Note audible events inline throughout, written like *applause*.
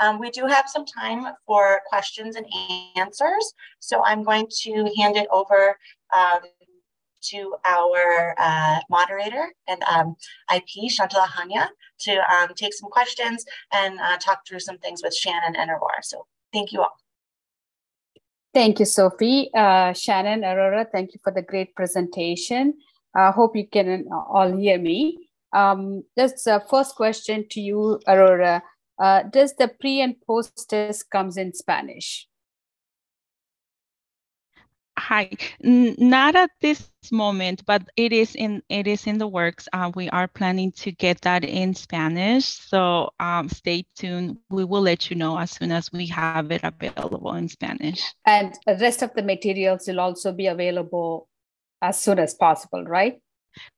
Um, we do have some time for questions and answers. So I'm going to hand it over um, to our uh, moderator and um, IP, Shantala Hanya, to um, take some questions and uh, talk through some things with Shannon and Aurora. So thank you all. Thank you, Sophie. Uh, Shannon, Aurora, thank you for the great presentation. I hope you can all hear me. Um, just the first question to you, Aurora. Uh, does the pre and post test comes in Spanish? Hi, N not at this moment, but it is in it is in the works. Uh, we are planning to get that in Spanish, so um, stay tuned. We will let you know as soon as we have it available in Spanish. And the rest of the materials will also be available as soon as possible, right?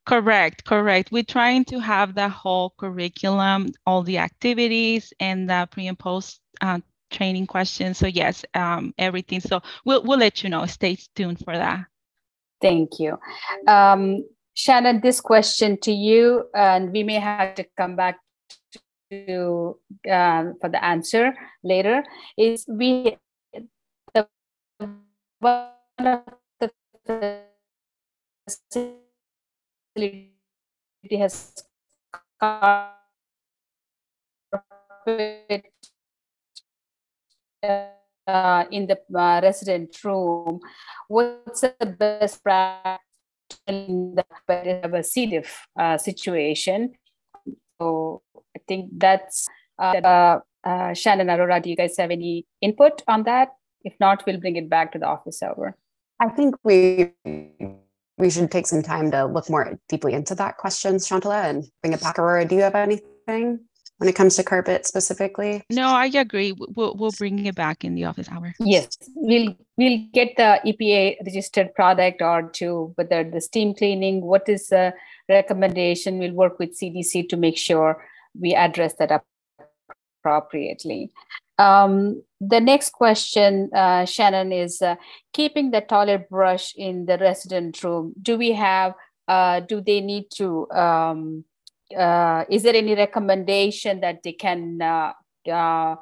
Correct, correct. We're trying to have the whole curriculum, all the activities, and the pre and post uh, training questions. So yes, um, everything. So we'll we'll let you know. Stay tuned for that. Thank you, um, Shannon. This question to you, and we may have to come back to um, for the answer later. Is we the one of the facility has uh, in the uh, resident room, what's the best practice in the C. diff uh, situation? So I think that's uh, uh, Shannon Aurora. Do you guys have any input on that? If not, we'll bring it back to the office hour. I think we we should take some time to look more deeply into that question, Shantala, and bring it back. Aurora, do you have anything? when it comes to carpet specifically? No, I agree. We'll, we'll bring it back in the office hour. Yes, we'll we'll get the EPA registered product or to whether the steam cleaning. What is the recommendation? We'll work with CDC to make sure we address that appropriately. Um, the next question, uh, Shannon, is uh, keeping the toilet brush in the resident room. Do we have? Uh, do they need to? Um, uh, is there any recommendation that they can uh, uh,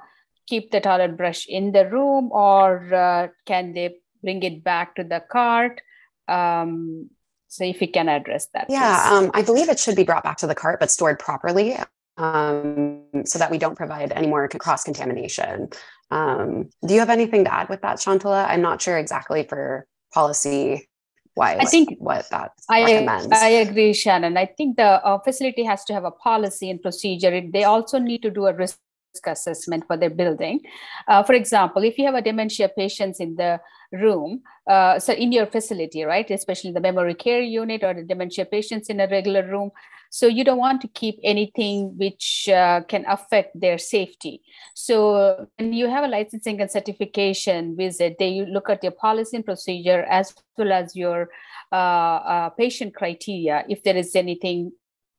keep the toilet brush in the room or uh, can they bring it back to the cart? Um, so if you can address that. Yeah, um, I believe it should be brought back to the cart, but stored properly um, so that we don't provide any more cross contamination. Um, do you have anything to add with that, Shantala? I'm not sure exactly for policy why I think what that I, recommends. I agree, Shannon. I think the uh, facility has to have a policy and procedure. They also need to do a risk assessment for their building. Uh, for example, if you have a dementia patients in the room, uh, so in your facility, right, especially the memory care unit or the dementia patients in a regular room, so you don't want to keep anything which uh, can affect their safety. So when you have a licensing and certification visit, they look at your policy and procedure as well as your uh, uh, patient criteria. If there is anything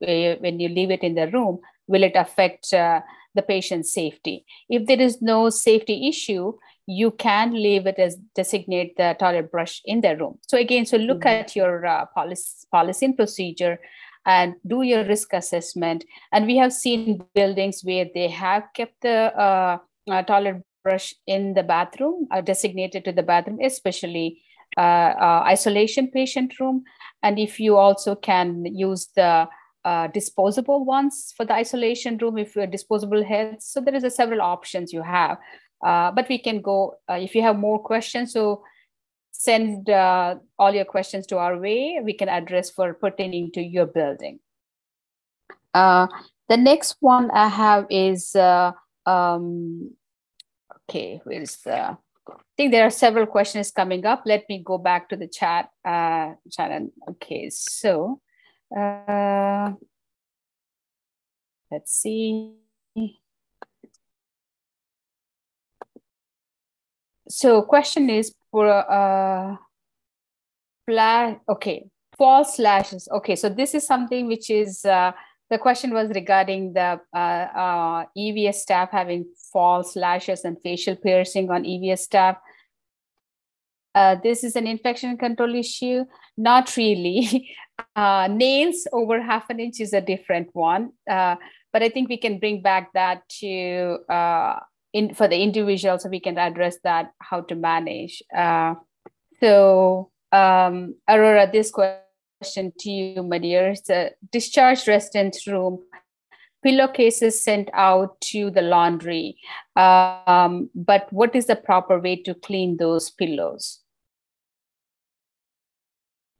uh, when you leave it in the room, will it affect uh, the patient's safety? If there is no safety issue, you can leave it as designate the toilet brush in the room. So again, so look mm-hmm. at your uh, policy, policy and procedure and do your risk assessment. And we have seen buildings where they have kept the uh, uh, toilet brush in the bathroom, uh, designated to the bathroom, especially uh, uh, isolation patient room. And if you also can use the uh, disposable ones for the isolation room, if you're disposable heads. So there is a several options you have. but we can go if you have more questions. So send uh, all your questions to our way. We can address for pertaining to your building. Uh, the next one I have is, uh, um, okay, where's the, I think there are several questions coming up. Let me go back to the chat, uh, Shannon. Okay, so uh, let's see. So question is, for uh, okay, false lashes. Okay, so this is something which is, uh, the question was regarding the uh, uh, EVS staff having false lashes and facial piercing on EVS staff. Uh, this is an infection control issue? Not really. *laughs* Uh, nails over half an inch is a different one. Uh, but I think we can bring back that to uh, in for the individual, so we can address that how to manage. Uh, so um, Aurora, this question to you, my dear, it's a discharged residence room pillowcases sent out to the laundry. Um, but what is the proper way to clean those pillows?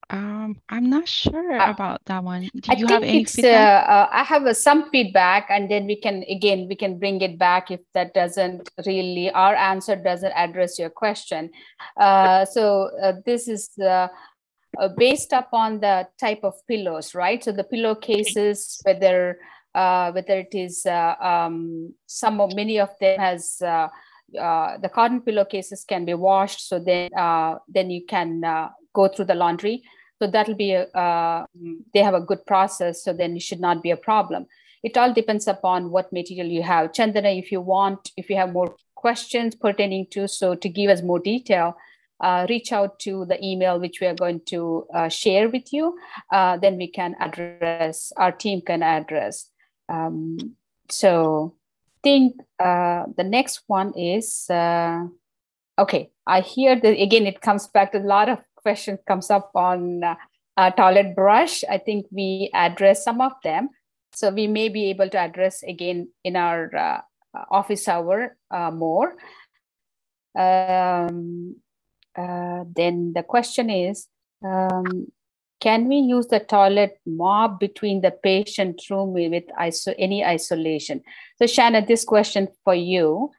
Um, I'm not sure uh, about that one. Do I you have any feedback? Uh, uh, I have uh, some feedback, and then we can again we can bring it back if that doesn't really our answer doesn't address your question. Uh, so uh, this is based upon the type of pillows, right? So the pillowcases, whether whether it is um, some of many of them has. the cotton pillowcases can be washed, so then then you can go through the laundry so that'll be a, uh, they have a good process. So then it should not be a problem. It all depends upon what material you have. Chandana, if you want, if you have more questions pertaining to, so to give us more detail, uh, reach out to the email which we are going to uh, share with you. Uh, then we can address, our team can address. Um, so think uh, the next one is, uh, okay, I hear that again, it comes back to a lot of question comes up on uh, toilet brush, I think we address some of them. So we may be able to address again in our uh, office hour uh, more. Um, uh, then the question is, um, can we use the toilet mop between the patient room with iso any isolation? So Shanna, this question for you.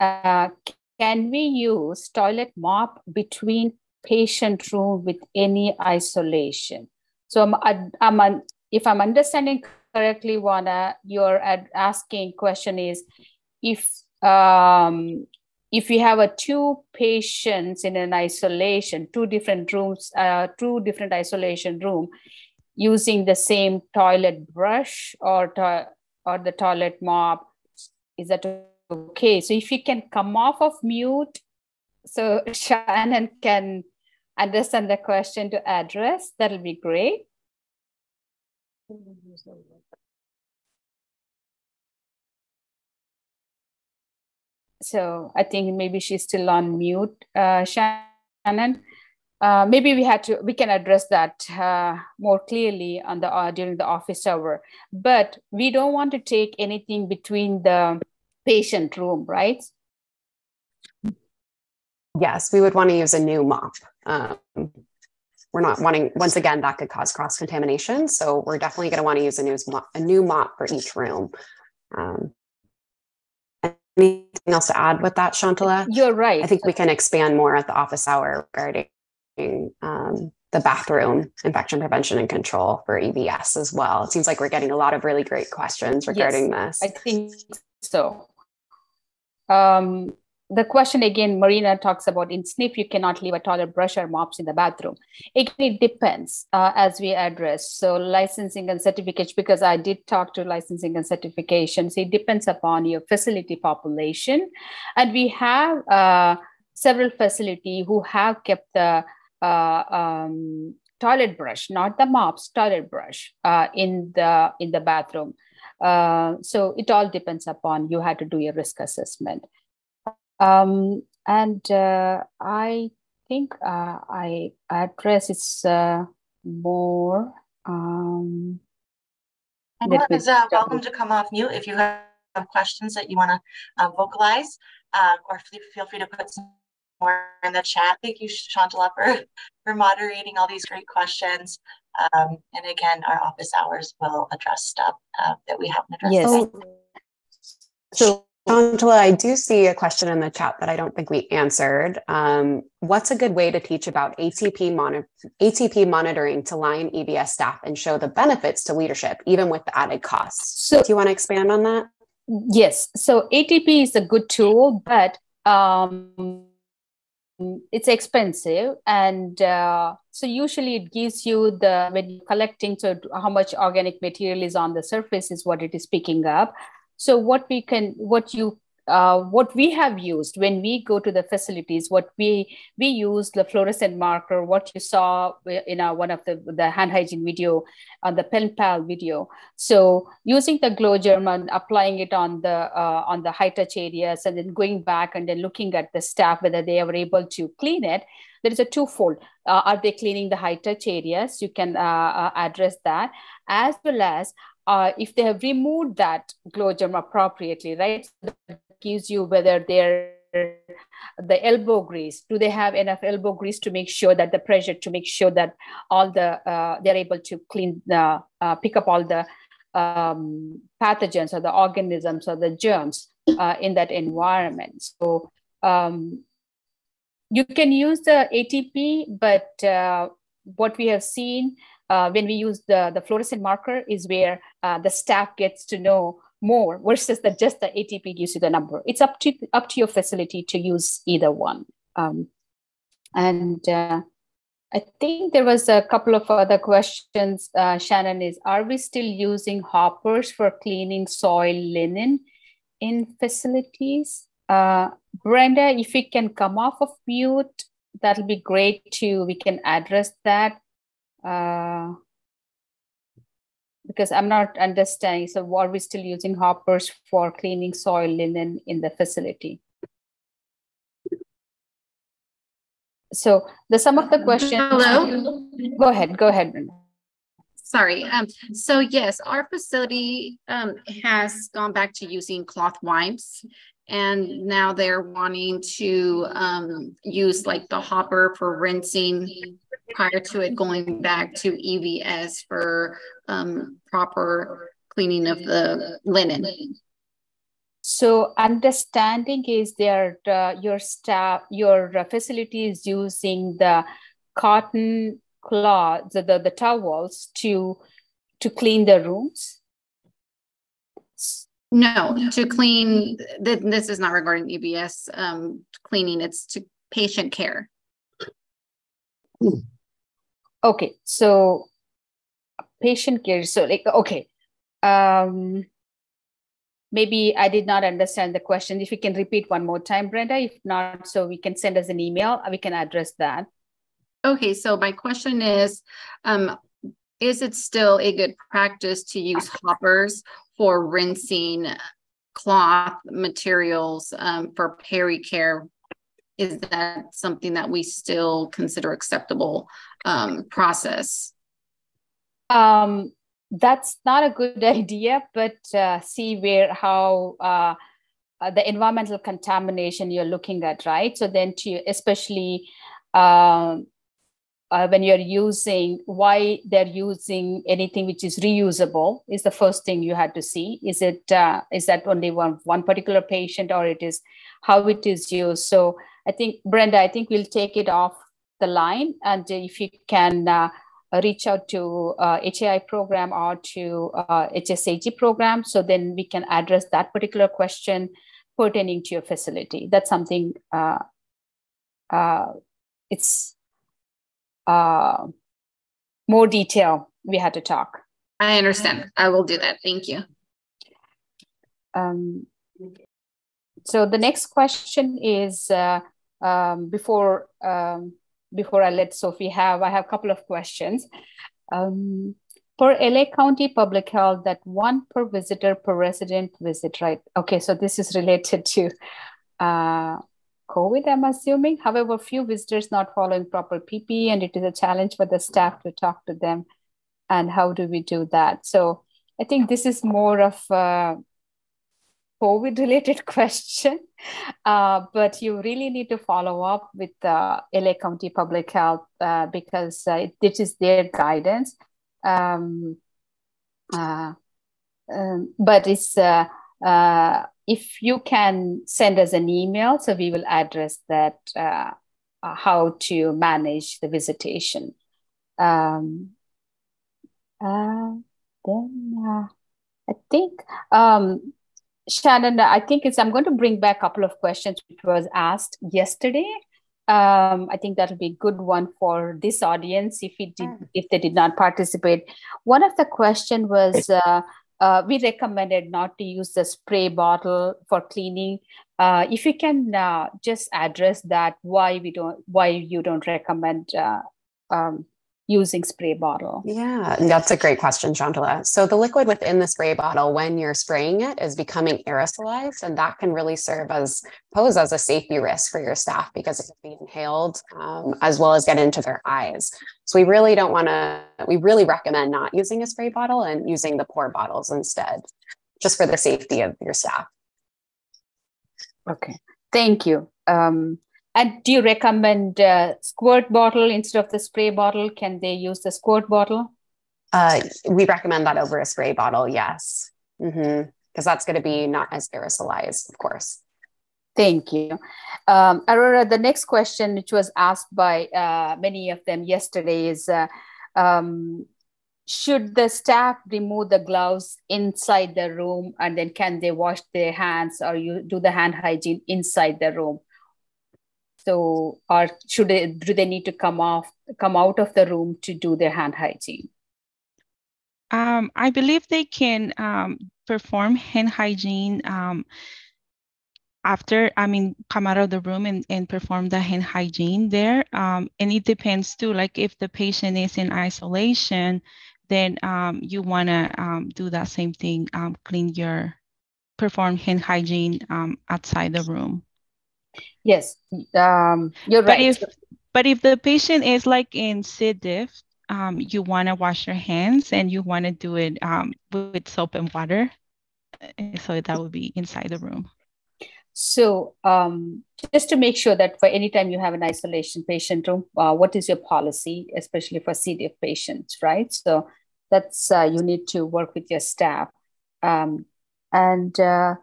Uh, can we use toilet mop between patient room with any isolation. So I'm, I'm, if I'm understanding correctly, Wana, you're asking question is if um, if you have a two patients in an isolation, two different rooms, uh, two different isolation room, using the same toilet brush or to, or the toilet mop, is that okay? So if you can come off of mute so *laughs* Shannon can understand the question to address, that'll be great. So I think maybe she's still on mute, uh, Shannon. Uh, maybe we had to we can address that uh, more clearly on the uh, during the office hour but we don't want to take anything between the patient room right yes, we would want to use a new mop. Um, we're not wanting, once again, that could cause cross contamination. So we're definitely going to want to use a new, a new mop for each room. Um, anything else to add with that, Shantala? You're right. I think we can expand more at the office hour regarding um, the bathroom infection prevention and control for EVS as well. It seems like we're getting a lot of really great questions regarding yes, this. I think so. Um, the question again, Marina talks about in SNF, you cannot leave a toilet brush or mops in the bathroom. It, it depends uh, as we address. So licensing and certification, because I did talk to licensing and certifications, it depends upon your facility population. And we have uh, several facility who have kept the uh, um, toilet brush, not the mops, toilet brush uh, in the in the bathroom. Uh, so it all depends upon you had to do your risk assessment. Um, and uh, I think uh, I address it uh, more. Um, Everyone is uh, welcome to come off mute if you have questions that you want to uh, vocalize, uh, or feel free to put some more in the chat. Thank you, Shantala, for, for moderating all these great questions. Um, and again, our office hours will address stuff uh, that we haven't addressed. Yes. So Angela, I do see a question in the chat that I don't think we answered. Um, what's a good way to teach about ATP, mon- ATP monitoring to line EVS staff and show the benefits to leadership, even with the added costs? So, do you want to expand on that? Yes. So ATP is a good tool, but um, it's expensive, and uh, so usually it gives you the when you're collecting so how much organic material is on the surface is what it is picking up so what we can what you uh, what we have used when we go to the facilities, what we we use the fluorescent marker, what you saw in our, one of the, the hand hygiene video on the pen pal video. So using the Glo Germ and applying it on the uh, on the high touch areas and then going back and then looking at the staff whether they were able to clean it. There is a twofold. Uh, are they cleaning the high touch areas? You can uh, uh, address that as well as uh, if they have removed that Glo Germ appropriately, right? That gives you whether they're the elbow grease do they have enough elbow grease to make sure that the pressure to make sure that all the uh, they're able to clean the uh, pick up all the um, pathogens or the organisms or the germs uh, in that environment so um, you can use the atp but uh, what we have seen uh, when we use the, the fluorescent marker is where uh, the staff gets to know more versus that just the ATP gives you the number. It's up to up to your facility to use either one. Um, and uh, I think there was a couple of other questions. Uh, Shannon is: Are we still using hoppers for cleaning soil linen in facilities? Uh, Brenda, if you can come off of mute, that'll be great too. We can address that. Uh, because I'm not understanding. So, are we still using hoppers for cleaning soil linen in the facility? So, the some of the questions. Hello. Go ahead. Go ahead. Sorry. Um, so yes, our facility um, has gone back to using cloth wipes and now they're wanting to um, use like the hopper for rinsing prior to it going back to EVS for um, proper cleaning of the linen. So understanding is that uh, your staff, your facility is using the cotton cloth, the, the, the towels to to clean the rooms. No, to clean, th- this is not regarding EVS um, cleaning, it's to patient care. Okay, so patient care. So like, okay, um, maybe I did not understand the question. If you can repeat one more time, Brenda, if not, so we can send us an email, we can address that. Okay, so my question is, um, is it still a good practice to use hoppers for rinsing cloth materials um, for peri-care is that something that we still consider acceptable um, process? Um, that's not a good *laughs* idea but uh, see where how uh, uh, the environmental contamination you're looking at right? So then to especially um, uh, when you're using why they're using anything which is reusable is the first thing you had to see. Is it uh, is that only one one particular patient or it is how it is used? So i think brenda i think we'll take it off the line and if you can uh, reach out to uh, hai program or to uh, hsag program so then we can address that particular question pertaining to your facility that's something uh, uh, it's uh, more detail, we had to talk. I understand. I will do that. Thank you. Um, so the next question is uh, um, before um, before I let Sophie have, I have a couple of questions. Um, for LA County Public Health, that one per visitor per resident visit, right? Okay, so this is related to uh, COVID, I'm assuming. However, few visitors not following proper PPE, and it is a challenge for the staff to talk to them. And how do we do that? So I think this is more of a COVID related *laughs* question, uh, but you really need to follow up with uh, LA County Public Health uh, because uh, this is their guidance. Um, uh, um, but it's uh, if you can send us an email, so we will address that how to manage the visitation. Um, then I think um, Shannon, I think it's I'm going to bring back a couple of questions which was asked yesterday. Um, I think that'll be a good one for this audience if it did, if they did not participate. One of the question was uh, uh, we recommended not to use the spray bottle for cleaning. Uh, if you can uh, just address that, why we don't, why you don't recommend uh, um, using spray bottle? Yeah, that's a great question, Shantala. So the liquid within the spray bottle, when you're spraying it, is becoming aerosolized, and that can really serve as pose as a safety risk for your staff because it can be inhaled um, as well as get into their eyes. So we really don't want to. We really recommend not using a spray bottle and using the pour bottles instead, just for the safety of your staff. Okay, thank you. Um, and do you recommend uh, squirt bottle instead of the spray bottle? Can they use the squirt bottle? Uh, we recommend that over a spray bottle, yes. Because mm-hmm. that's going to be not as aerosolized, of course. Thank you. Um, Aurora, the next question, which was asked by uh, many of them yesterday, is uh, um, should the staff remove the gloves inside the room and then can they wash their hands or you do the hand hygiene inside the room? So, or should they do they need to come off come out of the room to do their hand hygiene? Um, I believe they can um, perform hand hygiene um, after, I mean, come out of the room and, and perform the hand hygiene there. Um, and it depends too, like if the patient is in isolation, then um, you want to um, do that same thing, clean your, perform hand hygiene outside the room. Yes, um, you're but right. If, but if the patient is like in C. diff, um, you want to wash your hands and you want to do it um, with soap and water. Eh, so that would be inside the room. So um, just to make sure that for any time you have an isolation patient room, uh, what is your policy, especially for C. diff patients, right? So that's uh, you need to work with your staff. Um, and uh,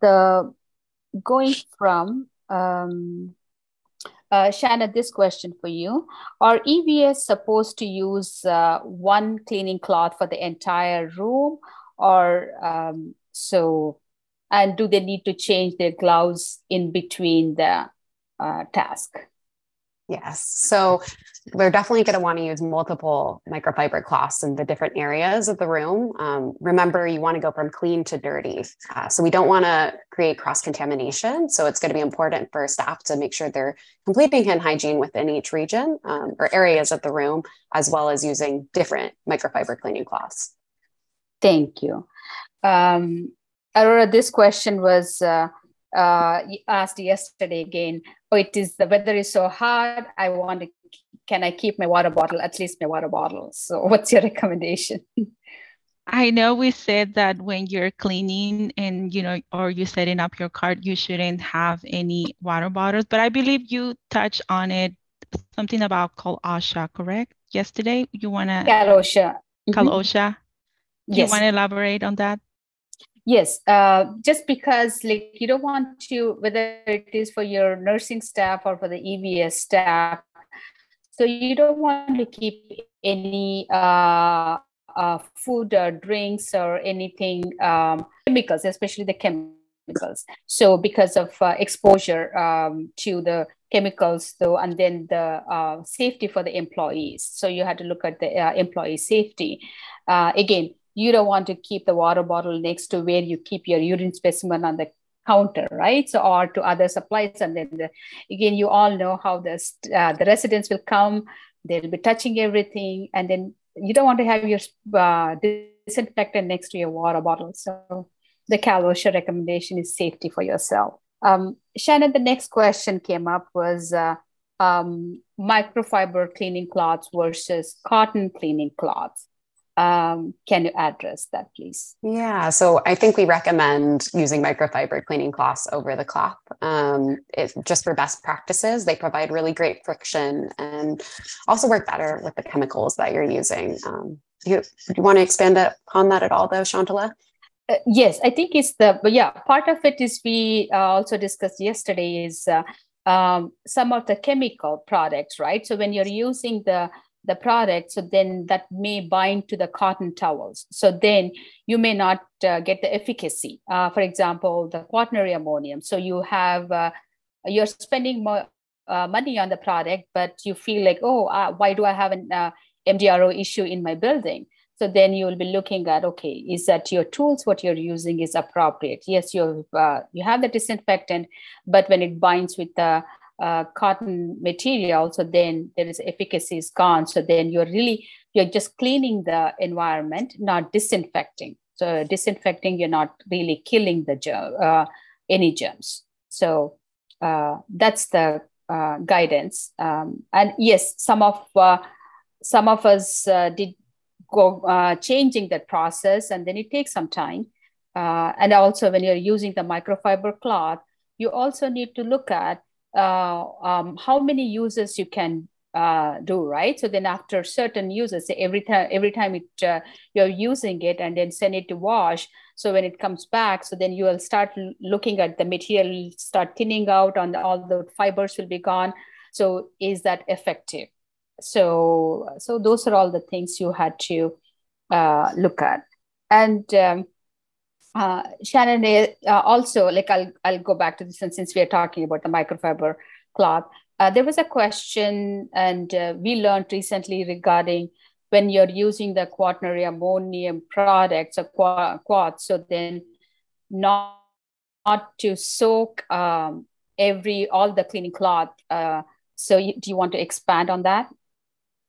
the going from um, uh, Shanna, this question for you. Are EVS supposed to use uh, one cleaning cloth for the entire room or um, so? And do they need to change their gloves in between the uh, task? Yes. So we're definitely going to want to use multiple microfiber cloths in the different areas of the room. Um, remember, you want to go from clean to dirty. Uh, so we don't want to create cross contamination. So it's going to be important for staff to make sure they're completing hand hygiene within each region um, or areas of the room, as well as using different microfiber cleaning cloths. Thank you. Um, Aurora, this question was uh, uh, asked yesterday again. Oh, it is the weather is so hard. I want to. Can I keep my water bottle? At least my water bottle. So, *laughs* what's your recommendation? I know we said that when you're cleaning and you know, or you're setting up your cart, you shouldn't have any water bottles. But I believe you touched on it, something about Cal OSHA, correct? Yesterday, you want to Cal OSHA. Cal OSHA. Mm-hmm. Do yes. you want to elaborate on that? Yes, uh, just because like you don't want to, whether it is for your nursing staff or for the EVS staff, so you don't want to keep any uh, uh, food or drinks or anything um, chemicals, especially the chemicals. So because of uh, exposure um, to the chemicals, though, and then the uh, safety for the employees. So you had to look at the uh, employee safety. Uh, again, you don't want to keep the water bottle next to where you keep your urine specimen on the counter, right? So, or to other supplies. And then the, again, you all know how this, uh, the residents will come, they'll be touching everything. And then you don't want to have your uh, disinfectant next to your water bottle. So the Cal OSHA recommendation is safety for yourself. Um, Shannon, the next question came up was uh, um, microfiber cleaning cloths versus cotton cleaning cloths. Um, can you address that, please? Yeah, so I think we recommend using microfiber cleaning cloths over the cloth. Um, it, just for best practices, they provide really great friction and also work better with the chemicals that you're using. Um, do, you, do you want to expand upon that at all, though, Shantala? Uh, yes, I think it's the, but yeah, part of it is we uh, also discussed yesterday is uh, um, some of the chemical products, right? So when you're using the the product so then that may bind to the cotton towels. So then you may not uh, get the efficacy. Uh, for example the quaternary ammonium. So you have uh, you're spending more uh, money on the product but you feel like oh uh, why do i have an uh, mdro issue in my building? So then you will be looking at, okay, is that your tools, what you're using is appropriate? Yes, you uh, you have the disinfectant, but when it binds with the uh, cotton material, so then there is efficacy is gone. So then you're really, you're just cleaning the environment, not disinfecting. So disinfecting, you're not really killing the germ, uh, any germs. So uh, that's the uh, guidance. Um, and yes, some of uh, some of us uh, did go changing that process and then it takes some time and also when you're using the microfiber cloth you also need to look at uh, um, how many uses you can uh, do right? So then after certain uses every time every time it uh, you're using it and then send it to wash so when it comes back so then you will start looking at the material start thinning out on the, all the fibers will be gone. So is that effective? So so those are all the things you had to uh, look at. And um, uh, Shannon uh, also like I'll I'll go back to this and since we are talking about the microfiber cloth. Uh, there was a question and uh, we learned recently regarding when you're using the quaternary ammonium products or quat so then not not to soak um, every all the cleaning cloth uh, so you, do you want to expand on that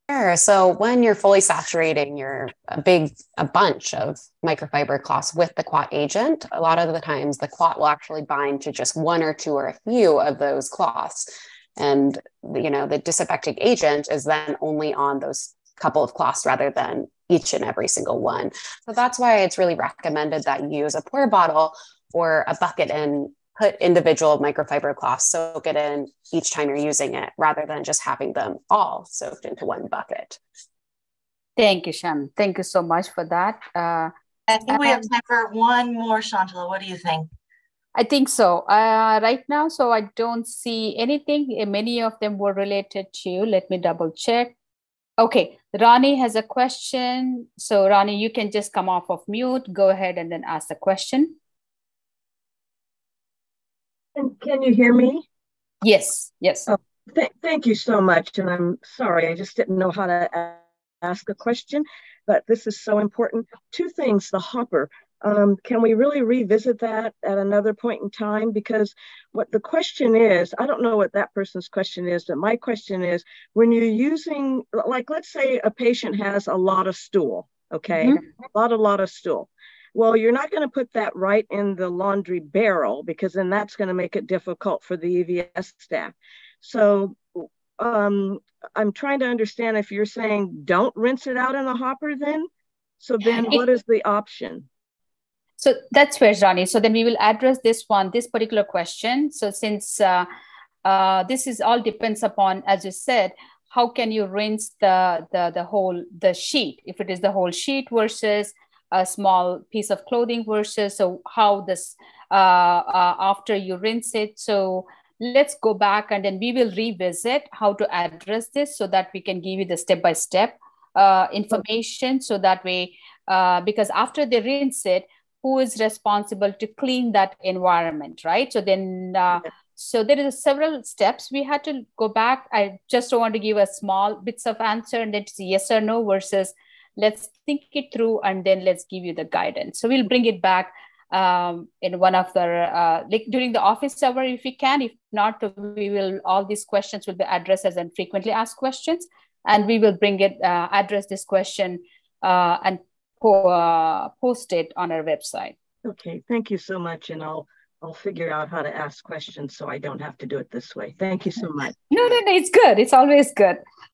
Sure. So when you're fully saturating your a big a bunch of microfiber cloths with the quat agent, a lot of the times the quat will actually bind to just one or two or a few of those cloths. And you know, the disinfecting agent is then only on those couple of cloths rather than each and every single one. So that's why it's really recommended that you use a pour bottle or a bucket and put individual microfiber cloths, soak it in each time you're using it rather than just having them all soaked into one bucket. Thank you, Shan. Thank you so much for that. Uh, I think we have time for one more, Shantala. What do you think? I think so. Uh, right now, so I don't see anything. Many of them were related to you. Let me double check. Okay, Ronnie has a question. So Ronnie, you can just come off of mute. Go ahead and then ask the question. And can you hear me? Yes, yes. Oh, th- thank you so much. And I'm sorry, I just didn't know how to ask a question, but this is so important. Two things the hopper. Um, can we really revisit that at another point in time? Because what the question is, I don't know what that person's question is, but my question is when you're using, like, let's say a patient has a lot of stool, okay, mm-hmm. a lot, a lot of stool. Well, you're not going to put that right in the laundry barrel because then that's going to make it difficult for the EVS staff. So um, I'm trying to understand if you're saying don't rinse it out in the hopper then. So then what is the option? So that's where Johnny. So then we will address this one, this particular question. So since uh, uh, this is all depends upon, as you said, how can you rinse the the the whole the sheet? If it is the whole sheet versus a small piece of clothing versus so how this uh, uh, after you rinse it. So let's go back and then we will revisit how to address this so that we can give you the step by step uh, information so that way uh, because after they rinse it who is responsible to clean that environment right? So then uh, so there is several steps. We had to go back. I just want to give a small bits of answer and then yes or no versus let's think it through and then let's give you the guidance so we'll bring it back um, in one of the uh, like during the office hour if we can if not we will all these questions will be addressed as and frequently asked questions and we will bring it uh, address this question uh, and po- uh, post it on our website okay thank you so much and i'll I'll figure out how to ask questions so I don't have to do it this way. Thank you so much. No, no, no, it's good. It's always good.